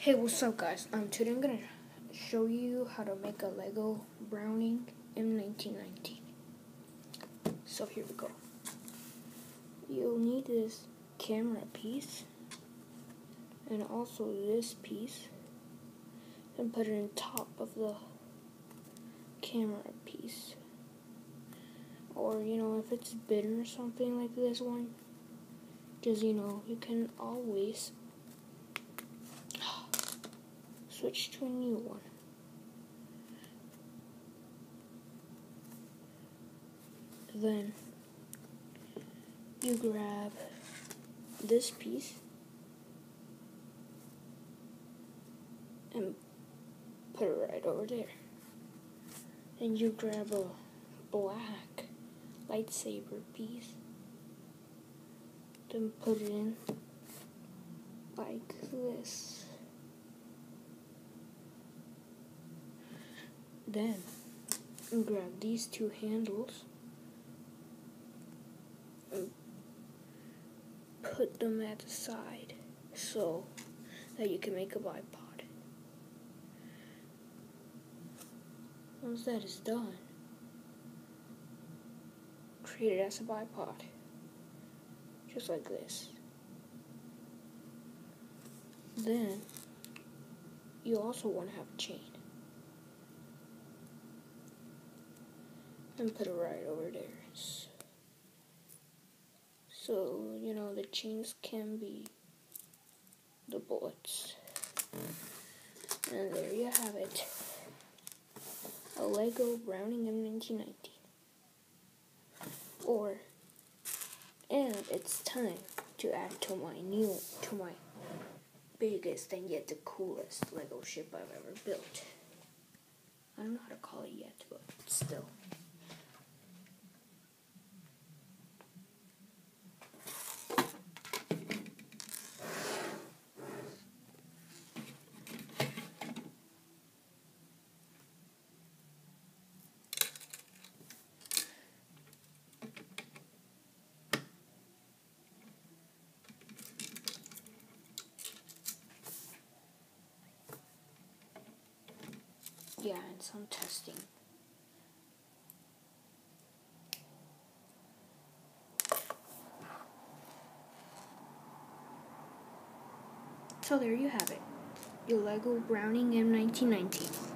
Hey, what's up, guys? Um, today I'm gonna show you how to make a Lego Browning M1919. So here we go. You'll need this camera piece and also this piece and put it on top of the camera piece. Or, you know, if it's bitten or something like this one, because, you know, you can always switch to a new one. Then you grab this piece and put it right over there. Then you grab a black lightsaber piece, then put it in like this. Then grab these two handles and put them at the side so that you can make a bipod. Once that is done, create it as a bipod, just like this. Then, you also want to have a chain. And put it right over there. So, you know, the chains can be the bullets. And there you have it. A Lego Browning M1919. Or, and it's time to add to my new, to my biggest and yet the coolest Lego ship I've ever built. I don't know how to call it yet, but still. Yeah, and some testing. So there you have it. Your Lego Browning M1919.